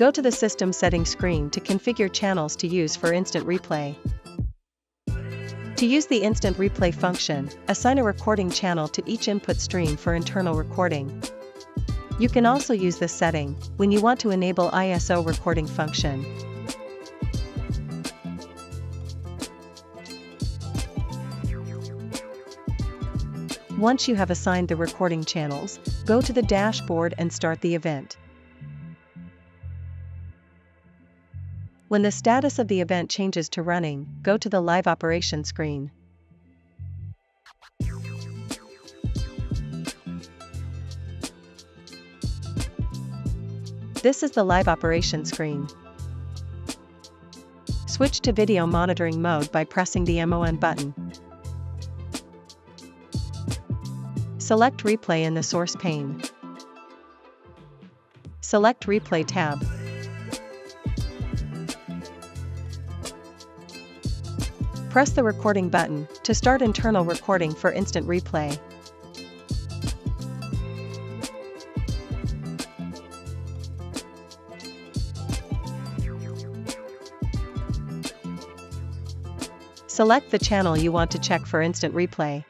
Go to the System Settings screen to configure channels to use for instant replay. To use the instant replay function, assign a recording channel to each input stream for internal recording. You can also use this setting when you want to enable ISO recording function. Once you have assigned the recording channels, go to the dashboard and start the event. When the status of the event changes to running, go to the live operation screen. This is the live operation screen. Switch to video monitoring mode by pressing the MON button. Select Replay in the source pane. Select Replay tab. Press the recording button to start internal recording for instant replay. Select the channel you want to check for instant replay.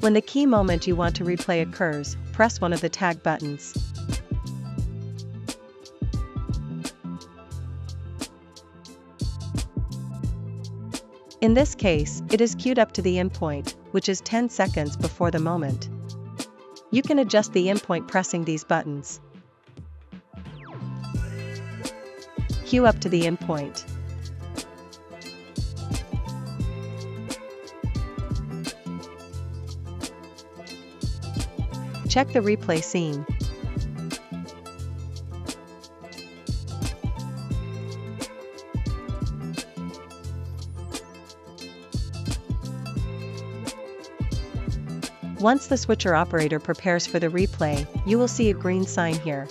When the key moment you want to replay occurs, press one of the tag buttons. In this case, it is cued up to the endpoint, which is 10 seconds before the moment. You can adjust the endpoint pressing these buttons. Cue up to the endpoint. Check the replay scene. Once the switcher operator prepares for the replay, you will see a green sign here.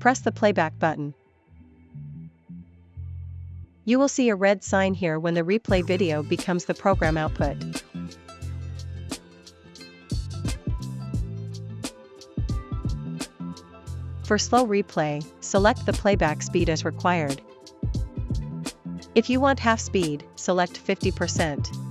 Press the playback button. You will see a red sign here when the replay video becomes the program output. For slow replay, select the playback speed as required. If you want half speed, select 50%.